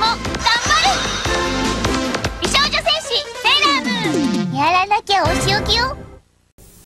も頑張る美少女戦士セーラームーン。やらなきゃお仕置き